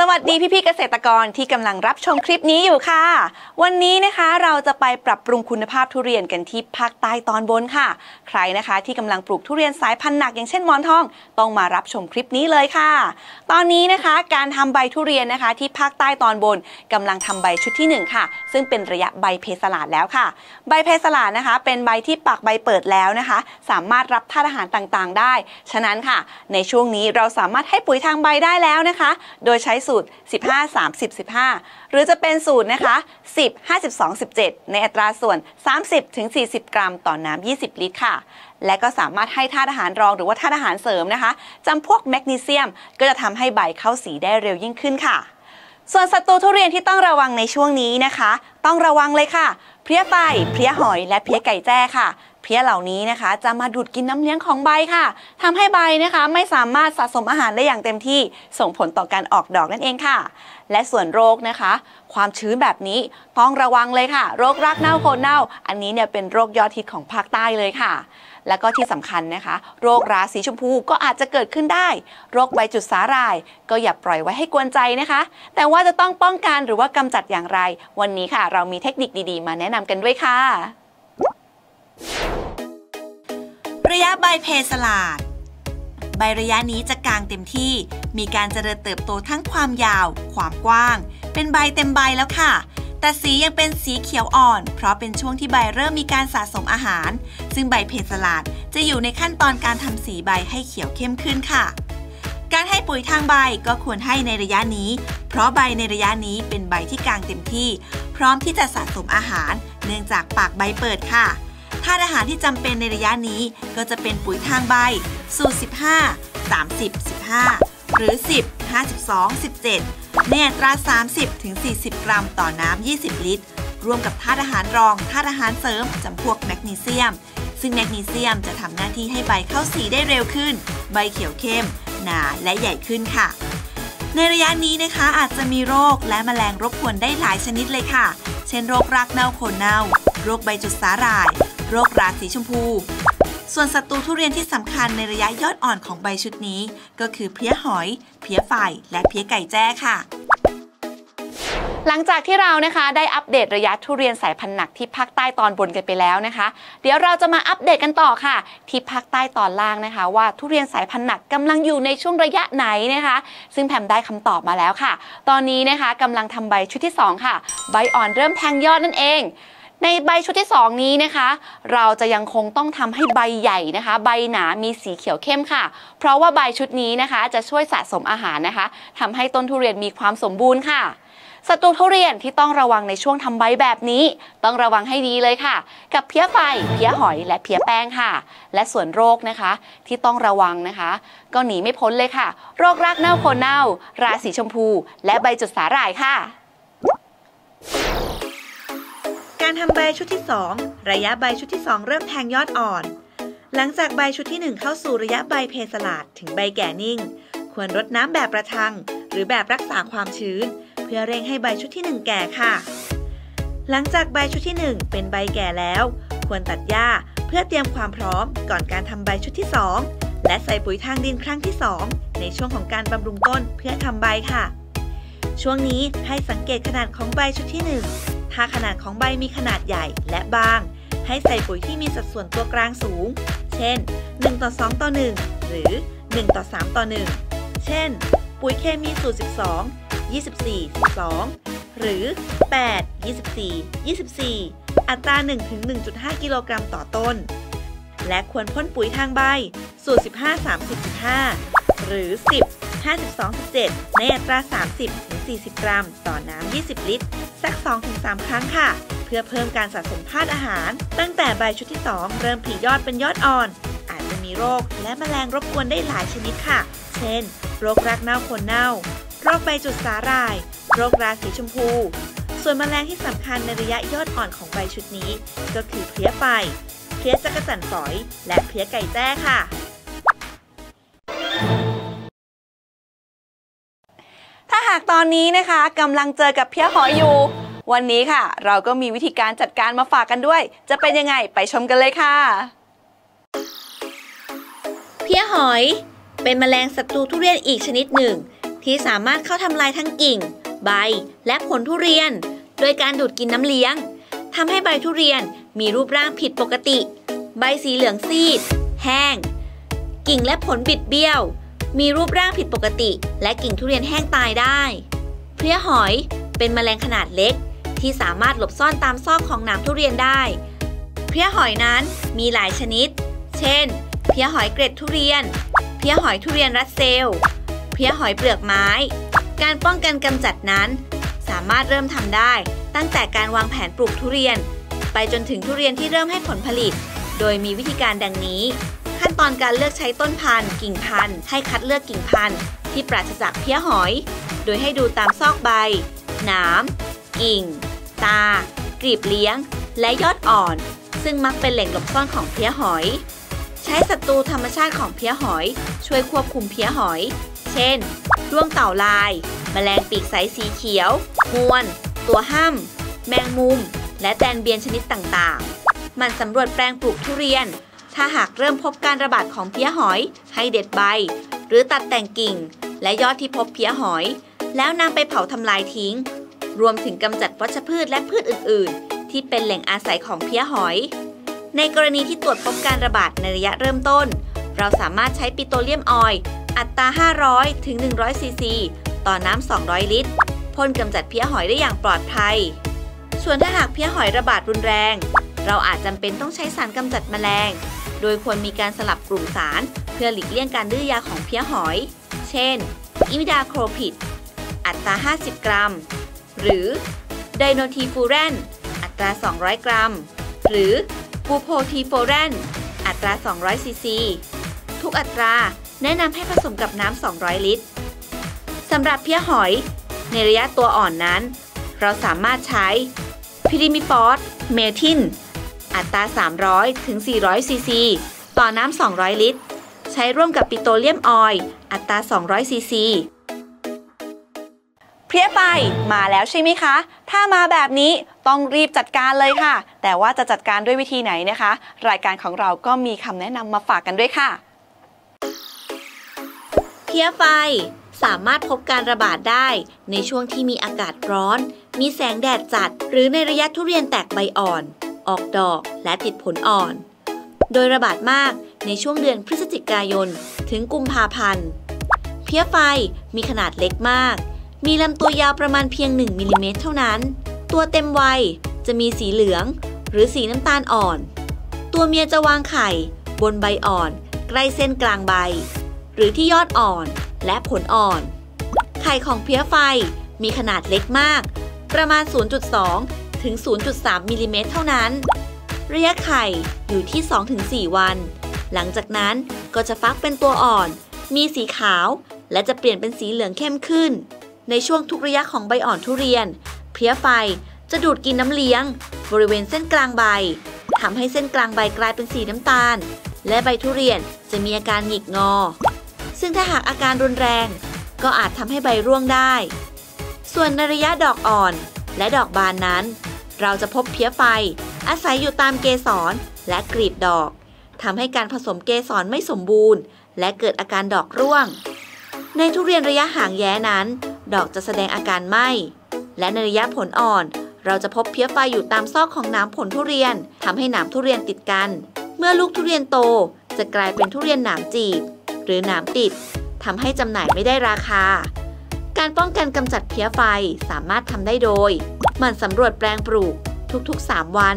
สวัสดีพี่ๆเกษตรกรที่กำลังรับชมคลิปนี้อยู่ค่ะ วันนี้นะคะเราจะไปปรับปรุงคุณภาพทุเรียนกันที่ภาคใต้ตอนบนค่ะ ใครนะคะที่กำลังปลูกทุเรียนสายพันธุ์หนักอย่างเช่นหมอนทอง ต้องมารับชมคลิปนี้เลยค่ะ ตอนนี้นะคะการทำใบทุเรียนนะคะ ที่ภาคใต้ตอนบนกำลังทำใบชุดที่หนึ่งค่ะ ซึ่งเป็นระยะใบเพสลาดแล้วค่ะ ใบเพสลาดนะคะ เป็นใบที่ปากใบเปิดแล้วนะคะ สามารถรับธาตุอาหารต่างๆ ได้ ฉะนั้นค่ะ ในช่วงนี้เราสามารถให้ปุ๋ยทางใบได้แล้วนะคะ โดยใช้สูตร 15 30 15 หรือจะเป็นสูตรนะคะ 10 52 17 ในอัตราส่วน 30ถึง40 กรัมต่อน้ำ 20 ลิตรค่ะ และก็สามารถให้ธาตุอาหารรองหรือว่าธาตุอาหารเสริมนะคะจำพวกแมกนีเซียมก็จะทำให้ใบเข้าสีได้เร็วยิ่งขึ้นค่ะ ส่วนศัตรูทุเรียนที่ต้องระวังในช่วงนี้นะคะ ต้องระวังเลยค่ะ เพลี้ยไฟเพลี้ยหอยและเพลี้ยไก่แจ้ค่ะ เพี้ยเหล่านี้นะคะ จะมาดูดกินน้ำเลี้ยงของใบค่ะทำให้ใบนะคะไม่สามารถสะสมอาหารได้อย่างเต็มที่ ส่งผลต่อการออกดอกนั่นเองค่ะ และส่วนโรคนะคะ ความชื้นแบบนี้ต้องระวังเลยค่ะ โรครากเน่าโคนเน่า อันนี้เนี่ยเป็นโรคยอดฮิตของภาคใต้เลยค่ะ แล้วก็ที่สำคัญนะคะ โรคราสีชมพูก็อาจจะเกิดขึ้นได้ โรคใบจุดสาหร่าย ก็อย่าปล่อยไว้ให้กวนใจนะคะ แต่ว่าจะต้องป้องกันหรือว่ากำจัดอย่างไร วันนี้ค่ะ เรามีเทคนิคดีๆ มาแนะนำกันด้วยค่ะ ระยะใบเพสลาด ใบระยะนี้จะกลางเต็มที่ มีการเจริญเติบโตทั้งความยาว ความกว้าง เป็นใบเต็มใบแล้วค่ะ แต่สียังเป็นสีเขียวอ่อน เพราะเป็นช่วงที่ใบเริ่มมีการสะสมอาหาร ซึ่งใบเพสลาดจะอยู่ในขั้นตอนการทำสีใบให้เขียวเข้มขึ้นค่ะการให้ปุ๋ยทางใบก็ควรให้ในระยะนี้ เพราะใบในระยะนี้เป็นใบที่กลางเต็มที่ พร้อมที่จะสะสมอาหาร เนื่องจากปากใบเปิดค่ะ ธาตุอาหารที่จำเป็นในระยะนี้ ก็จะเป็นปุ๋ยทางใบ สูตร 15 30 15 หรือ 10 52 17 ในอัตรา 30ถึง40 กรัมต่อน้ำ 20 ลิตร รวมกับธาตุอาหารรองธาตุอาหารเสริมจำพวกแมกนีเซียม ซึ่งแมกนีเซียมจะทำหน้าที่ให้ใบเข้าสีได้เร็วขึ้น ใบเขียวเข้ม หนาและใหญ่ขึ้นค่ะในระยะนี้นะคะอาจจะมีโรคและแมลงรบกวนได้หลายชนิดเลยค่ะ เช่นโรครากเน่าโคนเน่า โรคใบจุดสาหร่าย โรคราสีชมพู ส่วนศัตรูทุเรียนที่สำคัญในระยะยอดอ่อนของใบชุดนี้ ก็คือเพี้ยหอย เพี้ยไฟและเพี้ยไก่แจ้ค่ะหลังจากที่เรานะคะได้อัปเดตระยะทุเรียนสายพันธุ์หนักที่ภาคใต้ตอนบนกันไปแล้วนะคะ เดี๋ยวเราจะมาอัปเดตกันต่อค่ะ ที่ภาคใต้ตอนล่างนะคะ ว่าทุเรียนสายพันธุ์หนักกำลังอยู่ในช่วงระยะไหนนะคะ ซึ่งแพมได้คำตอบมาแล้วค่ะ ตอนนี้นะคะกำลังทำใบชุดที่ 2 ค่ะ ใบอ่อนเริ่มแทงยอดนั่นเอง ในใบชุดที่ 2 นี้นะคะ เราจะยังคงต้องทำให้ใบใหญ่นะคะ ใบหนามีสีเขียวเข้มค่ะ เพราะว่าใบชุดนี้นะคะ จะช่วยสะสมอาหารนะคะทำให้ต้นทุเรียนมีความสมบูรณ์ค่ะศัตรูทุเรียนที่ต้องระวังในช่วงทำใบแบบนี้ ต้องระวังให้ดีเลยค่ะ กับเพี้ยไฟ เพี้ยหอยและเพี้ยแป้งค่ะ และส่วนโรคนะคะ ที่ต้องระวังนะคะ ก็หนีไม่พ้นเลยค่ะ โรครากเน่าโคนเน่า ราสีชมพู และใบจุดสาหร่ายค่ะ การทำใบชุดที่ 2 ระยะใบชุดที่ 2 เริ่มแทงยอดอ่อน หลังจากใบชุดที่ 1 เข้าสู่ระยะใบเพสลาดถึงใบแก่นิ่ง ควรรดน้ำแบบประทัง หรือแบบรักษาความชื้น เพื่อเร่งให้ใบชุดที่ 1 แก่ค่ะ หลังจากใบชุดที่ 1 เป็นใบแก่แล้ว ควรตัดหญ้าเพื่อเตรียมความพร้อมก่อนการทำใบชุดที่ 2 และใส่ปุ๋ยทางดินครั้งที่ 2 ในช่วงของการบำรุงต้นเพื่อทำใบค่ะ ช่วงนี้ให้สังเกตขนาดของใบชุดที่ 1 ถ้าขนาดของใบมีขนาดใหญ่และบาง ให้ใส่ปุ๋ยที่มีสัดส่วนตัวกลางสูง เช่น 1 ต่อ 2 ต่อ 1 หรือ 1 ต่อ 3 ต่อ 1 เช่น ปุ๋ยเคมีสูตร 12 24 12 หรือ 8 24 24 อัตรา1ถึง1.5 กิโลกรัมต่อต้น และควรพ่นปุ๋ยทางใบ สูตร 15 30 15 หรือ 10 52-7 ในอัตรา 30-40 กรัม ต่อน้ำ 20 ลิตร สัก 2-3 ครั้งค่ะ เพื่อเพิ่มการสะสมธาตุอาหาร ตั้งแต่ใบชุดที่ 2 เริ่มผลิยอดเป็นยอดอ่อน อาจจะมีโรคและแมลงรบกวนได้หลายชนิดค่ะ เช่น โรครากเน่าคนเน่า โรคใบจุดสาหร่าย โรคราสีชมพู ส่วนแมลงที่สำคัญในระยะยอดอ่อนของใบชุดนี้ ก็คือเพลี้ยไฟเพลี้ยจักรจั่นฝอย และเพลี้ยไก่แจ้ค่ะ ตอนนี้นะคะกำลังเจอกับเพี้ยหอยอยู่ วันนี้ค่ะ เราก็มีวิธีการจัดการมาฝากกันด้วย จะเป็นยังไงไปชมกันเลยค่ะ เพี้ยหอย เป็นแมลงศัตรูทุเรียนอีกชนิดหนึ่ง ที่สามารถเข้าทำลายทั้งกิ่ง ใบและผลทุเรียน โดยการดูดกินน้ำเลี้ยงทำให้ใบทุเรียนมีรูปร่างผิดปกติ ใบสีเหลืองซีด แห้ง กิ่งและผลบิดเบี้ยว มีรูปร่างผิดปกติ และกิ่งทุเรียนแห้งตายได้ เพลี้ยหอยเป็นแมลงขนาดเล็ก ที่สามารถหลบซ่อนตามซอกของหนามทุเรียนได้ เพลี้ยหอยนั้นมีหลายชนิด เช่น เพลี้ยหอยเกร็ดทุเรียน เพลี้ยหอยทุเรียนรัสเซล เพลี้ยหอยเปลือกไม้ การป้องกันกำจัดนั้น สามารถเริ่มทำได้ ตั้งแต่การวางแผนปลูกทุเรียน ไปจนถึงทุเรียนที่เริ่มให้ผลผลิต โดยมีวิธีการดังนี้ ขั้นตอนการเลือกใช้ต้นพันธุ์ กิ่งพันธุ์ให้คัดเลือกกิ่งพันธุ์ที่ปราศจากเพี้ยหอย โดยให้ดูตามซอกใบ หนาม กิ่ง ตา กลีบเลี้ยง และยอดอ่อน ซึ่งมักเป็นแหล่งหลบซ่อนของเพี้ยหอย ใช้ศัตรูธรรมชาติของเพี้ยหอย ช่วยควบคุมเพี้ยหอย เช่นร่วงเต่าลาย แมลงปีกใสสีเขียวมวน ตัวห้ำแมงมุม และแตนเบียนชนิดต่างๆ มันสำรวจแปลงปลูกทุเรียน ถ้าหากเริ่มพบการระบาดของเพี้ยหอย ให้เด็ดใบ หรือตัดแต่งกิ่ง และยอดที่พบเพี้ยหอย แล้วนำไปเผาทำลายทิ้ง รวมถึงกำจัดวัชพืชและพืชอื่น ๆ ที่เป็นแหล่งอาศัยของเพี้ยหอย ในกรณีที่ตรวจพบการระบาดในระยะเริ่มต้น เราสามารถใช้ปิโตรเลียมออยล์อัตรา 500 ถึง 100 ซีซี ต่อน้ำ 200 ลิตรพ่นกำจัดเพี้ยหอยได้อย่างปลอดภัย ส่วนถ้าหากเพลี้ยหอยระบาดรุนแรง เราอาจจำเป็นต้องใช้สารกำจัดแมลง โดยควรมีการสลับกลุ่มสาร เพื่อหลีกเลี่ยงการดื้อยาของเพลี้ยหอย เช่น imidacloprid อัตรา 50 กรัม หรือ dinotefuran อัตรา 200 กรัม หรือ buprofezin อัตรา 200 ซีซี ทุกอัตราแนะนำให้ผสมกับน้ำ 200 ลิตรสำหรับเพลี้ยหอย ในระยะตัวอ่อนนั้น เราสามารถใช้ pirimiphos-methyl อัตรา 300 ถึง 400 ซีซี ต่อน้ำ 200 ลิตร ใช้ร่วมกับ petroleum oil อัตรา 200 ซีซีเพลี้ยไฟมาแล้วใช่ไหมคะ ถ้ามาแบบนี้ต้องรีบจัดการเลยค่ะ แต่ว่าจะจัดการด้วยวิธีไหนนะคะ รายการของเราก็มีคำแนะนำมาฝากกันด้วยค่ะ เพี้ยไฟสามารถพบการระบาดได้ในช่วงที่มีอากาศร้อน มีแสงแดดจัด หรือในระยะทุเรียนแตกใบอ่อน ออกดอกและติดผลอ่อน โดยระบาดมากในช่วงเดือนพฤศจิกายน ถึงกุมภาพันธ์ เพี้ยไฟมีขนาดเล็กมาก มีลำตัวยาวประมาณเพียง 1มิลลิเมตรเท่านั้น ตัวเต็มวัยจะมีสีเหลือง หรือสีน้ำตาลอ่อน ตัวเมียจะวางไข่ บนใบอ่อน ใกล้เส้นกลางใบ หรือที่ยอดอ่อนและผลอ่อน ไข่ของเพี้ยไฟมีขนาดเล็กมาก ประมาณ 0.2 ถึง 0.3มิลลิเมตรเท่านั้น ระยะไข่อยู่ที่ 2-4 วัน หลังจากนั้นก็จะฟักเป็นตัวอ่อน มีสีขาว และจะเปลี่ยนเป็นสีเหลืองเข้มขึ้น ในช่วงทุกระยะของใบอ่อนทุเรียน เพี้ยไฟจะดูดกินน้ำเลี้ยง บริเวณเส้นกลางใบทำให้เส้นกลางใบกลายเป็นสีน้ำตาล และใบทุเรียนจะมีอาการหงิกงอ ซึ่งถ้าหากอาการรุนแรง ก็อาจทำให้ใบร่วงได้ ส่วนในระยะดอกอ่อนและดอกบานนั้น เราจะพบเพี้ยไฟ อาศัยอยู่ตามเกสรและกลีบดอกทำให้การผสมเกสรไม่สมบูรณ์ และเกิดอาการดอกร่วง ในทุเรียนระยะห่างแย้นั้น ดอกจะแสดงอาการไหมและในระยะผลอ่อน เราจะพบเพี้ยไฟอยู่ตามซอกของหนามผลทุเรียนทำให้หนามทุเรียนติดกัน เมื่อลูกทุเรียนโตจะกลายเป็นทุเรียนหนามจีบ หรือหนามติดทำให้จำหน่ายไม่ได้ราคา การป้องกันกำจัดเพี้ยไฟสามารถทำได้โดย หมั่นสำรวจแปลงปลูกทุกๆ 3 วัน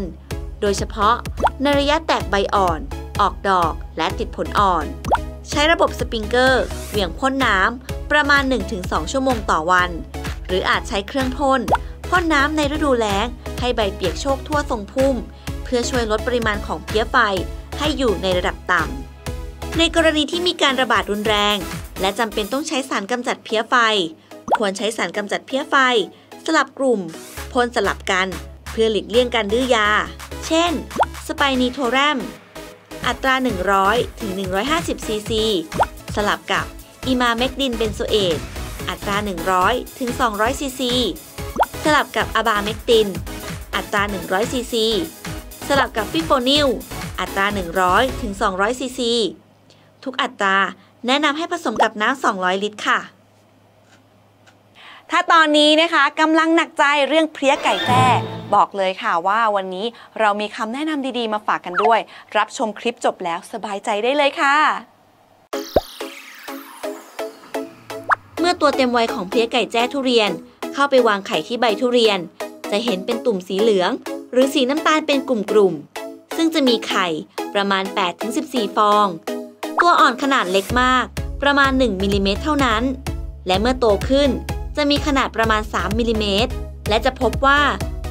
โดยเฉพาะในระยะแตกใบอ่อน ออกดอกและติดผลอ่อน ใช้ระบบสปริงเกอร์เหวี่ยงพ่นน้ำประมาณ 1-2 ชั่วโมงต่อวัน หรืออาจใช้เครื่องพ่นพ่นน้ำในฤดูแล้ง ให้ใบเปียกโชกทั่วทรงพุ่ม เพื่อช่วยลดปริมาณของเพี้ยไฟให้อยู่ในระดับต่ำ ในกรณีที่มีการระบาดรุนแรง และจำเป็นต้องใช้สารกำจัดเพี้ยไฟ ควรใช้สารกำจัดเพี้ยไฟ สลับกลุ่ม พ่นสลับกัน เพื่อหลีกเลี่ยงการดื้อยา เช่น spinetoram อัตรา 100 ถึง 150 ซีซี สลับกับ emamectin benzoate อัตรา 100 ถึง 200 ซีซี สลับกับ abamectin อัตรา 100 ซีซี สลับกับ fipronil อัตรา 100 ถึง 200 ซีซี ทุกอัตราแนะนำให้ผสมกับน้ำ 200 ลิตรค่ะ ถ้าตอนนี้นะคะกำลังหนักใจเรื่องเพลี้ยไก่แจ้บอกเลยค่ะว่าวันนี้เรามีคำแนะนำดีๆ มาฝากกันด้วย รับชมคลิปจบแล้วสบายใจได้เลยค่ะ เมื่อตัวเต็มวัยของเพลี้ยไก่แจ้ทุเรียน เข้าไปวางไข่ที่ใบทุเรียน จะเห็นเป็นตุ่มสีเหลือง หรือสีน้ำตาลเป็นกลุ่มๆซึ่งจะมีไข่ประมาณ 8-14 ฟอง ตัวอ่อนขนาดเล็กมาก ประมาณ 1มิลลิเมตรเท่านั้น และเมื่อโตขึ้น จะมีขนาดประมาณ 3 มิลลิเมตร และจะพบว่า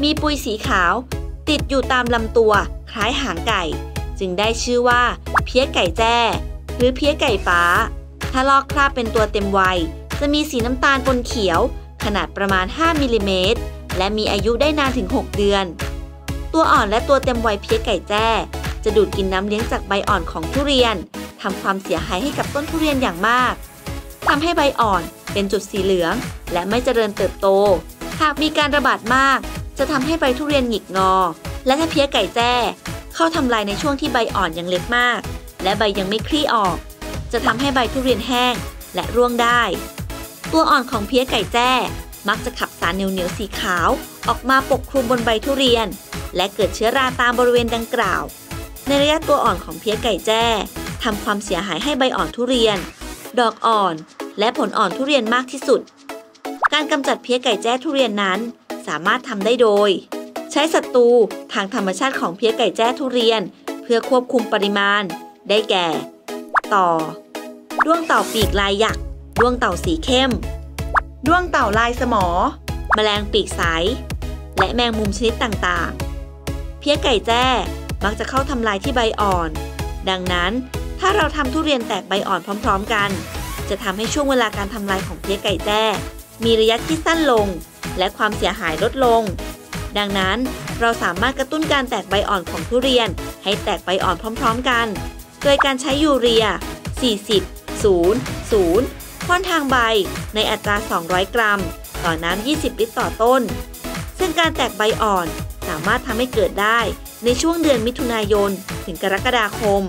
มีปุยสีขาว ติดอยู่ตามลำตัวคล้ายหางไก่ จึงได้ชื่อว่า เพี้ยไก่แจ้ หรือเพี้ยไก่ฟ้า ถ้าลอกคราบเป็นตัวเต็มวัย จะมีสีน้ำตาลปนเขียว ขนาดประมาณ 5มิลลิเมตร และมีอายุได้นานถึง 6 เดือน ตัวอ่อนและตัวเต็มวัยเพี้ยไก่แจ้ จะดูดกินน้ำเลี้ยงจากใบอ่อนของทุเรียนทำความเสียหายให้กับต้นทุเรียนอย่างมากทำให้ใบอ่อน เป็นจุดสีเหลือง และไม่เจริญเติบโต หากมีการระบาดมาก จะทำให้ใบทุเรียนหงิกงอ และถ้าเพี้ยไก่แจ้ เข้าทำลายในช่วงที่ใบอ่อนยังเล็กมาก และใบยังไม่คลี่ออก จะทำให้ใบทุเรียนแห้งและร่วงได้ ตัวอ่อนของเพี้ยไก่แจ้ มักจะขับสารเหนียวๆสีขาว ออกมาปกคลุมบนใบทุเรียน และเกิดเชื้อราตามบริเวณดังกล่าว ในระยะตัวอ่อนของเพี้ยไก่แจ้ทำความเสียหายให้ใบอ่อนทุเรียน ดอกอ่อน และผลอ่อนทุเรียนมากที่สุด การกำจัดเพี้ยไก่แจ้ทุเรียนนั้น สามารถทำได้โดย ใช้ศัตรูทางธรรมชาติของเพี้ยไก่แจ้ทุเรียน เพื่อควบคุมปริมาณ ได้แก่ ต่อด้วงเต่าปีกลายหยักด้วงเต่าสีเข้มด้วงเต่าลายสมอ แมลงปีกใส และแมงมุมชนิดต่างๆ เพี้ยไก่แจ้มักจะเข้าทำลายที่ใบอ่อน ดังนั้นถ้าเราทำทุเรียนแตกใบอ่อนพร้อม ๆ กัน จะทำให้ช่วงเวลาการทำลายของเพี้ยไก่แจ้ มีระยะที่สั้นลง และความเสียหายลดลง ดังนั้นเราสามารถกระตุ้นการแตกใบอ่อนของทุเรียน ให้แตกใบอ่อนพร้อมๆกัน โดยการใช้ยูเรีย 40 0 0พ่นทางใบในอัตรา 200 กรัม ต่อน้ำ 20 ลิตรต่อต้น ซึ่งการแตกใบอ่อนสามารถทำให้เกิดได้ในช่วงเดือนมิถุนายน ถึงกรกฎาคม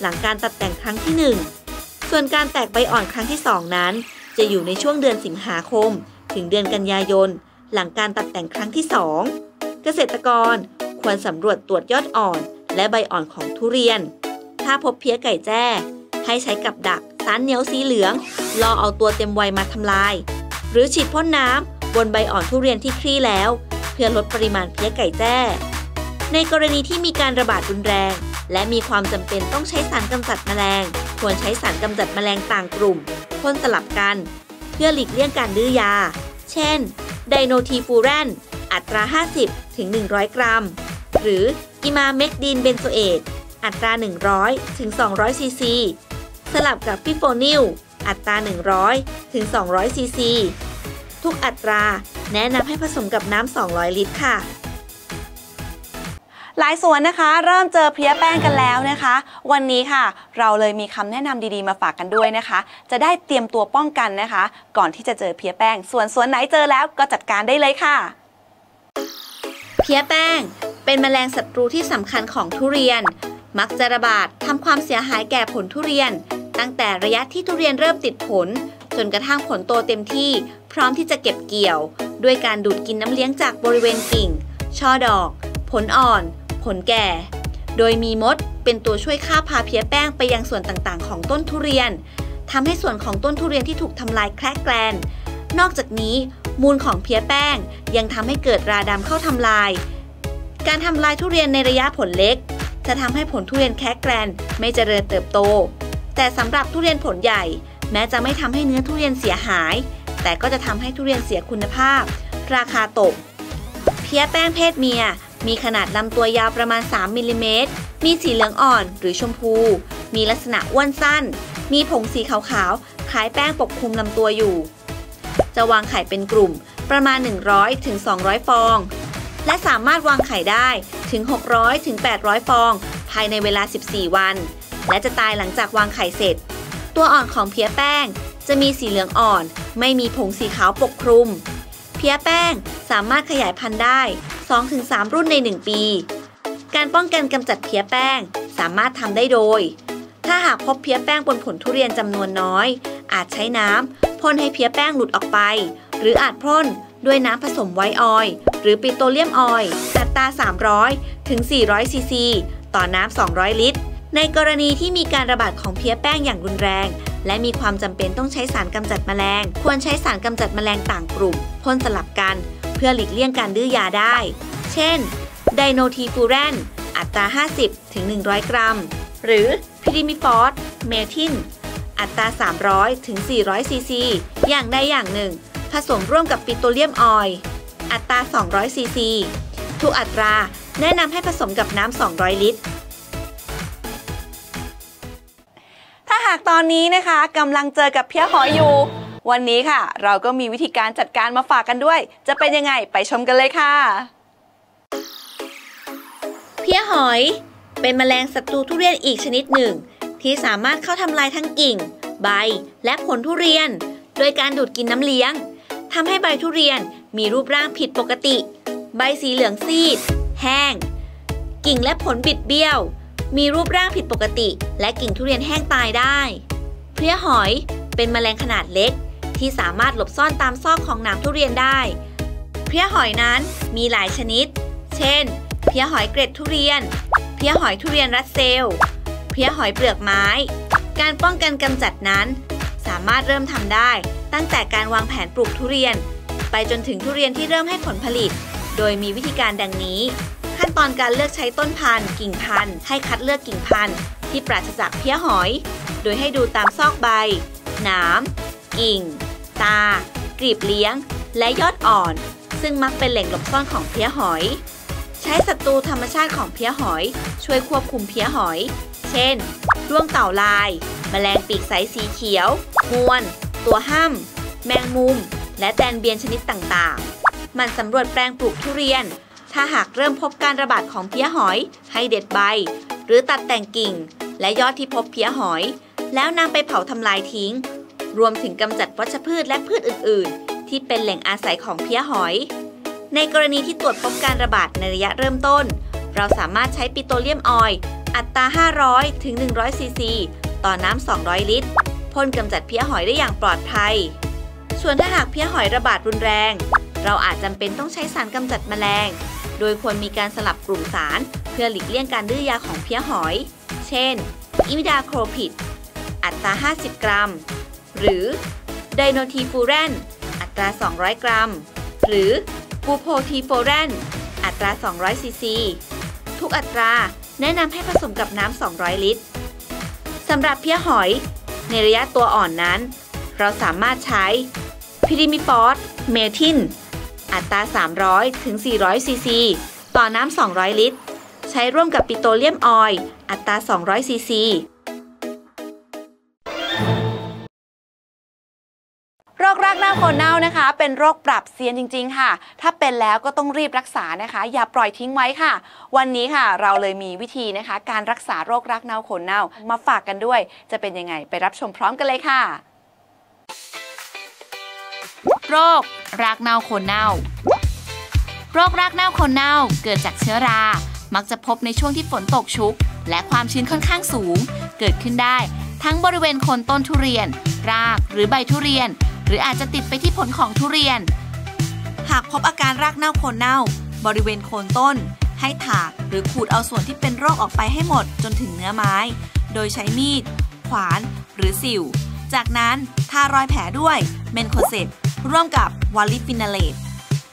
หลังการตัดแต่งครั้งที่ 1 ส่วนการแตกใบอ่อนครั้งที่ 2 นั้น จะอยู่ในช่วงเดือนสิงหาคม ถึงเดือนกันยายน หลังการตัดแต่งครั้งที่ 2 เกษตรกรควรสำรวจตรวจยอดอ่อน และใบอ่อนของทุเรียน ถ้าพบเพี้ยไก่แจ้ ให้ใช้กับดักสารเหนียวสีเหลืองรอเอาตัวเต็มวัยมาทำลาย หรือฉีดพ่นน้ำบนใบอ่อนทุเรียนที่คลี่แล้ว เพื่อลดปริมาณเพลี้ยไก่แจ้ ในกรณีที่มีการระบาดรุนแรง และมีความจำเป็นต้องใช้สารกำจัดแมลง ควรใช้สารกำจัดแมลงต่างกลุ่มพ่นสลับกัน เพื่อหลีกเลี่ยงการดื้อยา เช่น dinotefuran อัตรา 50 ถึง 100 กรัม หรือ emamectin benzoate อัตรา 100 ถึง 200 ซีซี สลับกับฟิโฟนิล อัตรา 100 ถึง 200 ซีซี ทุกอัตราแนะนำให้ผสมกับน้ำ 200 ลิตรค่ะ หลายสวนนะคะ เริ่มเจอเพลี้ยแป้งกันแล้วนะคะ วันนี้ค่ะ เราเลยมีคำแนะนำดีๆมาฝากกันด้วยนะคะ จะได้เตรียมตัวป้องกันนะคะ ก่อนที่จะเจอเพลี้ยแป้ง ส่วนสวนไหนเจอแล้วก็จัดการได้เลยค่ะ เพี้ยแป้ง เป็นแมลงศัตรูที่สำคัญของทุเรียน มักจะระบาดทำความเสียหายแก่ผลทุเรียน ตั้งแต่ระยะที่ทุเรียนเริ่มติดผล จนกระทั่งผลโตเต็มที่ พร้อมที่จะเก็บเกี่ยว ด้วยการดูดกินน้ำเลี้ยงจากบริเวณกิ่ง ช่อดอก ผลอ่อน ผลแก่ โดยมีมดเป็นตัวช่วยฆ่าพาเพี้ยแป้งไปยังส่วนต่างๆ ของต้นทุเรียนทำให้ส่วนของต้นทุเรียนที่ถูกทำลายแคลกแกลน นอกจากนี้ มูลของเพี้ยแป้งยังทำให้เกิดราดำเข้าทำลาย การทำลายทุเรียนในระยะผลเล็ก จะทำให้ผลทุเรียนแคกแกรนไม่เจริญเติบโต แต่สำหรับทุเรียนผลใหญ่ แม้จะไม่ทำให้เนื้อทุเรียนเสียหาย แต่ก็จะทำให้ทุเรียนเสียคุณภาพ ราคาตก เพี้ยแป้งเพศเมีย มีขนาดลำตัวยาวประมาณ 3มิลลิเมตร มีสีเหลืองอ่อนหรือชมพู มีลักษณะอ้วนสั้น มีผงสีขาวๆ คล้ายแป้งปกคลุมลำตัวอยู่ จะวางไข่เป็นกลุ่มประมาณ 100ถึง200ฟอง และสามารถวางไข่ได้ถึง 600ถึง800ฟอง ภายในเวลา 14 วัน และจะตายหลังจากวางไข่เสร็จ ตัวอ่อนของเพี้ยแป้งจะมีสีเหลืองอ่อน ไม่มีผงสีขาวปกคลุม พี้ยแป้ง สามารถขยายพันธุ์ได้ 2-3 รุ่นใน 1 ปี การป้องกันกำจัดเพี้ยแป้งสามารถทำได้โดย ถ้าหากพบเพี้ยแป้งบนผลทุเรียนจำนวนน้อย อาจใช้น้ำพ่นให้เพี้ยแป้งหลุดออกไป หรืออาจพ่นด้วยน้ำผสมไวออย หรือปิโตรเลียมออยอัตรา 300 ถึง 400 ซีซี ต่อน้ำ 200 ลิตร ในกรณีที่มีการระบาดของเพี้ยแป้งอย่างรุนแรง และมีความจำเป็นต้องใช้สารกำจัดแมลง ควรใช้สารกำจัดแมลงต่างกลุ่มพ่นสลับกัน เพื่อหลีกเลี่ยงการดื้อยาได้ เช่น dinotefuran อัตรา 50 ถึง 100 กรัม หรือ pirimiphos-methyl อัตรา 300 ถึง 400 ซีซี อย่างใดอย่างหนึ่ง ผสมร่วมกับ petroleum oil อัตรา 200 ซีซี ทุกอัตราแนะนำให้ผสมกับน้ำ 200 ลิตรค่ะ หากตอนนี้นะคะกำลังเจอกับเพลี้ยหอยอยู่ วันนี้ค่ะ เราก็มีวิธีการจัดการมาฝากกันด้วย จะเป็นยังไงไปชมกันเลยค่ะ เพี้ยหอย เป็นแมลงศัตรูทุเรียนอีกชนิดหนึ่ง ที่สามารถเข้าทำลายทั้งกิ่ง ใบและผลทุเรียน โดยการดูดกินน้ำเลี้ยงทำให้ใบทุเรียนมีรูปร่างผิดปกติ ใบสีเหลืองซีด แห้ง กิ่งและผลบิดเบี้ยว มีรูปร่างผิดปกติ และกิ่งทุเรียนแห้งตายได้ เพลี้ยหอยเป็นแมลงขนาดเล็ก ที่สามารถหลบซ่อนตามซอกของหนามทุเรียนได้ เพลี้ยหอยนั้นมีหลายชนิด เช่น เพลี้ยหอยเกร็ดทุเรียน เพลี้ยหอยทุเรียนรัสเซล เพลี้ยหอยเปลือกไม้ การป้องกันกำจัดนั้น สามารถเริ่มทำได้ตั้งแต่การวางแผนปลูกทุเรียน ไปจนถึงทุเรียนที่เริ่มให้ผลผลิต โดยมีวิธีการดังนี้ ขั้นตอนการเลือกใช้ต้นพันธุ์กิ่งพันธุ์ให้คัดเลือกกิ่งพันธุ์ที่ปราศจากเพี้ยหอย โดยให้ดูตามซอกใบ หนาม กิ่ง ตา กลีบเลี้ยง และยอดอ่อน ซึ่งมักเป็นแหล่งหลบซ่อนของเพี้ยหอย ใช้ศัตรูธรรมชาติของเพี้ยหอย ช่วยควบคุมเพี้ยหอย เช่นด้วงเต่าลาย แมลงปีกใสสีเขียวมวน ตัวห้ำแมงมุม และแตนเบียนชนิดต่างๆ มันสำรวจแปลงปลูกทุเรียน ถ้าหากเริ่มพบการระบาดของเพี้ยหอย ให้เด็ดใบ หรือตัดแต่งกิ่ง และยอดที่พบเพี้ยหอย แล้วนำไปเผาทำลายทิ้ง รวมถึงกำจัดวัชพืชและพืชอื่น ๆ ที่เป็นแหล่งอาศัยของเพี้ยหอย ในกรณีที่ตรวจพบการระบาดในระยะเริ่มต้น เราสามารถใช้ปิโตรเลียมออยล์อัตรา 500 ถึง 100 ซีซี ต่อน้ำ 200 ลิตรพ่นกำจัดเพลี้ยหอยได้อย่างปลอดภัย ส่วนถ้าหากเพลี้ยหอยระบาดรุนแรง เราอาจจำเป็นต้องใช้สารกำจัดแมลง โดยควรมีการสลับกลุ่มสาร เพื่อหลีกเลี่ยงการดื้อยาของเพลี้ยหอย เช่น imidacloprid อัตรา 50 กรัม หรือ dinotefuran อัตรา 200 กรัม หรือ buprofezin อัตรา 200 ซีซี ทุกอัตราแนะนำให้ผสมกับน้ำ 200 ลิตรสำหรับเพลี้ยหอย ในระยะตัวอ่อนนั้น เราสามารถใช้ pirimiphos-methyl อัตรา 300 ถึง 400 ซีซี ต่อน้ำ 200 ลิตร ใช้ร่วมกับ petroleum oil อัตรา 200 ซีซี โรครากเน่าโคนเน่านะคะ เป็นโรคปรับเซียนจริง ๆ ค่ะ ถ้าเป็นแล้วก็ต้องรีบรักษานะคะ อย่าปล่อยทิ้งไว้ค่ะ วันนี้ค่ะ เราเลยมีวิธีนะคะ การรักษาโรครากเน่าโคนเน่ามาฝากกันด้วย จะเป็นยังไงไปรับชมพร้อมกันเลยค่ะ โรค รากเน่าโคนเน่า โรครากเน่าโคนเน่าเกิดจากเชื้อรา มักจะพบในช่วงที่ฝนตกชุก และความชื้นค่อนข้างสูง เกิดขึ้นได้ ทั้งบริเวณโคนต้นทุเรียน รากหรือใบทุเรียน หรืออาจจะติดไปที่ผลของทุเรียน หากพบอาการรากเน่าโคนเน่า บริเวณโคนต้น ให้ถากหรือขูดเอาส่วนที่เป็นโรคออกไปให้หมดจนถึงเนื้อไม้ โดยใช้มีด ขวาน หรือสิ่วจากนั้นทารอยแผลด้วย mancozeb ร่วมกับ valifenalate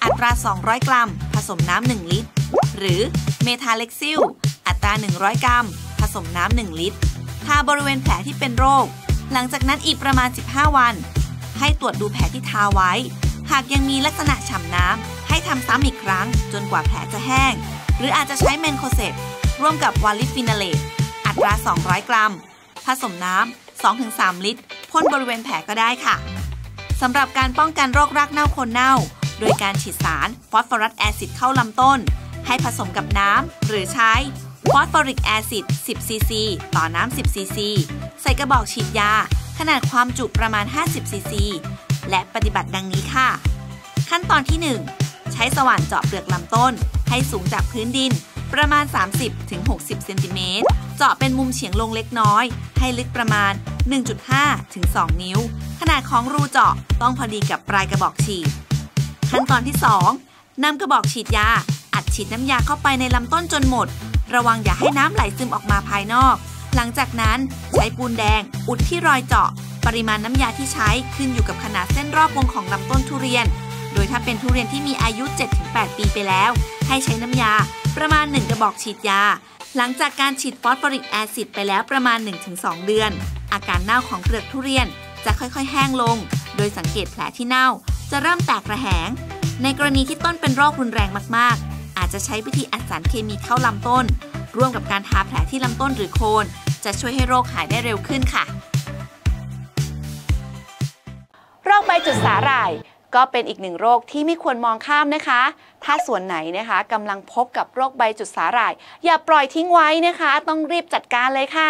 อัตรา 200 กรัม ผสมน้ำ 1 ลิตร หรือ metalaxyl อัตรา 100 กรัม ผสมน้ำ 1 ลิตร ทาบริเวณแผลที่เป็นโรค หลังจากนั้นอีกประมาณ 15 วัน ให้ตรวจดูแผลที่ทาไว้ หากยังมีลักษณะฉ่ำน้ำ ให้ทำซ้ำอีกครั้ง จนกว่าแผลจะแห้ง หรืออาจจะใช้ mancozeb ร่วมกับ valifenalate อัตรา 200 กรัม ผสมน้ำ 2-3 ลิตรพ่นบริเวณแผลก็ได้ค่ะ สำหรับการป้องกันโรครากเน่าโคนเน่า โดยการฉีดสาร phosphorous acid เข้าลำต้น ให้ผสมกับน้ำหรือใช้ phosphoric acid 10 ซีซี ต่อน้ำ 10 ซีซี ใส่กระบอกฉีดยา ขนาดความจุประมาณ 50 ซีซี และปฏิบัติดังนี้ค่ะ ขั้นตอนที่ 1 ใช้สว่านเจาะเปลือกลำต้น ให้สูงจากพื้นดิน ประมาณ 30-60 เซนติเมตร เจาะเป็นมุมเฉียงลงเล็กน้อย ให้ลึกประมาณ 1.5 ถึง 2 นิ้ว ขนาดของรูเจาะต้องพอดีกับปลายกระบอกฉีด ขั้นตอนที่ 2นำกระบอกฉีดยา อัดฉีดน้ำยาเข้าไปในลำต้นจนหมด ระวังอย่าให้น้ำไหลซึมออกมาภายนอก หลังจากนั้นใช้ปูนแดง อุดที่รอยเจาะ ปริมาณน้ำยาที่ใช้ขึ้นอยู่กับขนาดเส้นรอบวงของลำต้นทุเรียน โดยถ้าเป็นทุเรียนที่มีอายุ 7-8 ปีไปแล้ว ให้ใช้น้ำยา ประมาณ 1 กระบอกฉีดยา หลังจากการฉีดฟอสฟอริกแอซิดไปแล้วประมาณ 1-2 เดือน อาการเน่าของเปลือกทุเรียนจะค่อยๆ แห้งลง โดยสังเกตแผลที่เน่า จะเริ่มแตกระแหง ในกรณีที่ต้นเป็นโรครุนแรงมากๆ อาจจะใช้วิธีอัดสารเคมีเข้าลำต้น ร่วมกับการทาแผลที่ลำต้นหรือโคน จะช่วยให้โรคหายได้เร็วขึ้นค่ะโรคใบจุดสาหร่าย ก็เป็นอีกหนึ่งโรคที่ไม่ควรมองข้ามนะคะ ถ้าส่วนไหนนะคะกำลังพบกับโรคใบจุดสาหร่าย อย่าปล่อยทิ้งไว้นะคะ ต้องรีบจัดการเลยค่ะ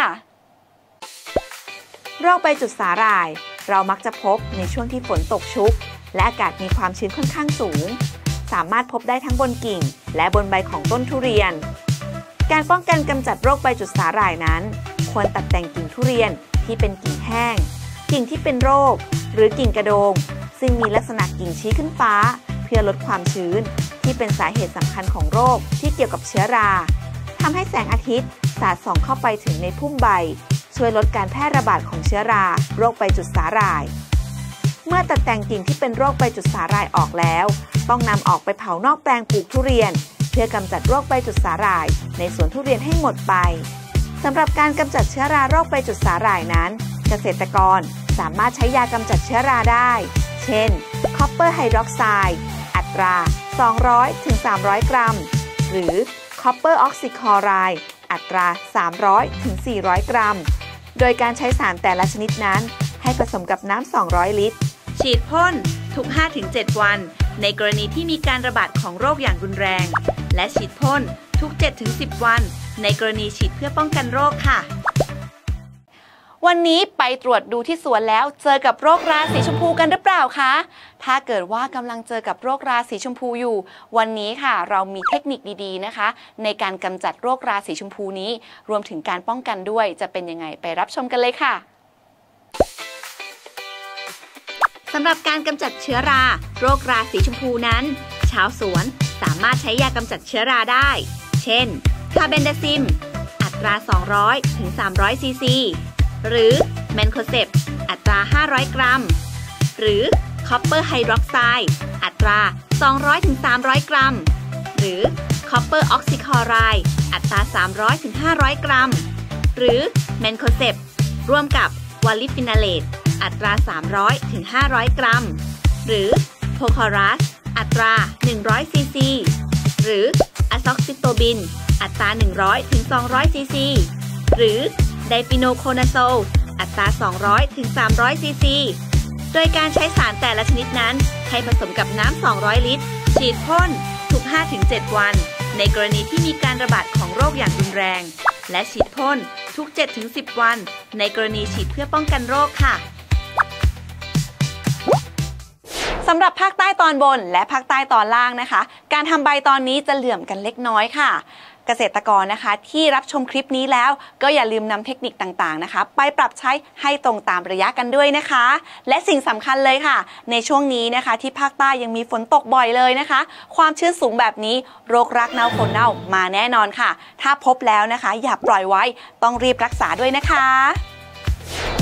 โรคใบจุดสาหร่าย เรามักจะพบในช่วงที่ฝนตกชุก และอากาศมีความชื้นค่อนข้างสูง สามารถพบได้ทั้งบนกิ่ง และบนใบของต้นทุเรียน การป้องกันกำจัดโรคใบจุดสาหร่ายนั้น ควรตัดแต่งกิ่งทุเรียนที่เป็นกิ่งแห้ง กิ่งที่เป็นโรค หรือกิ่งกระโดง ซึ่งมีลักษณะกิ่งชี้ขึ้นฟ้า เพื่อลดความชื้น ที่เป็นสาเหตุสำคัญของโรคที่เกี่ยวกับเชื้อราทำให้แสงอาทิตย์ สาดส่องเข้าไปถึงในพุ่มใบ ช่วยลดการแพร่ระบาดของเชื้อรา โรคใบจุดสาหร่าย เมื่อตัดแต่งกิ่งที่เป็นโรคใบจุดสาหร่ายออกแล้ว ต้องนำออกไปเผานอกแปลงปลูกทุเรียน เพื่อกำจัดโรคใบจุดสาหร่าย ในสวนทุเรียนให้หมดไปสำหรับการกำจัดเชื้อราโรคใบจุดสาหร่ายนั้น เกษตรกรสามารถใช้ยากำจัดเชื้อราได้ เช่น copper hydroxideอัตรา 200-300ถึงกรัม หรือ copper oxychloride อัตรา 300-400 กรัม โดยการใช้สารแต่ละชนิดนั้น ให้ผสมกับน้ำ 200 ลิตร ฉีดพ่นทุก 5-7 วัน ในกรณีที่มีการระบาดของโรคอย่างรุนแรง และฉีดพ่นทุก 7-10 วัน ในกรณีฉีดเพื่อป้องกันโรคค่ะ วันนี้ไปตรวจดูที่สวนแล้วเจอกับโรคราสีชมพูกันหรือเปล่าคะ ถ้าเกิดว่ากำลังเจอกับโรคราสีชมพูอยู่ วันนี้ค่ะ เรามีเทคนิคดีๆนะคะ ในการกำจัดโรคราสีชมพูนี้ รวมถึงการป้องกันด้วยจะเป็นยังไงไปรับชมกันเลยค่ะสำหรับการกำจัดเชื้อรา โรคราสีชมพูนั้น ชาวสวนสามารถใช้ยากำจัดเชื้อราได้ เช่น คาเบนดาซิม อัตรา 200 ถึง 300 ซีซี หรือ mancozeb อัตรา 500 กรัม หรือ copper hydroxide อัตรา 200ถึง300 กรัม หรือ copper oxychloride อัตรา 300ถึง500 กรัม หรือ mancozeb ร่วมกับ valifenalate อัตรา 300ถึง500 กรัม หรือ prochloraz อัตรา 100 ซีซี หรือ azoxystrobin อัตรา 100ถึง200 ซีซี หรือ ไดฟิโนโคนาโซล อัตรา 200 ถึง 300 ซีซี โดยการใช้สารแต่ละชนิดนั้น ให้ผสมกับน้ำ 200 ลิตร ฉีดพ่น ทุก 5-7 วัน ในกรณีที่มีการระบาดของโรคอย่างรุนแรง และฉีดพ่นทุก 7-10 วัน ในกรณีฉีดเพื่อป้องกันโรคค่ะสำหรับภาคใต้ตอนบนและภาคใต้ตอนล่างนะคะ การทำใบตอนนี้จะเหลื่อมกันเล็กน้อยค่ะเกษตรกรนะคะ ที่รับชมคลิปนี้แล้วก็อย่าลืมนำเทคนิคต่างๆนะคะ ไปปรับใช้ให้ตรงตามระยะกันด้วยนะคะ และสิ่งสำคัญเลยค่ะ ในช่วงนี้นะคะ ที่ภาคใต้ยังมีฝนตกบ่อยเลยนะคะ ความชื้นสูงแบบนี้โรครากเน่าคนเน่ามาแน่นอนค่ะ ถ้าพบแล้วนะคะ อย่าปล่อยไว้ต้องรีบรักษาด้วยนะคะ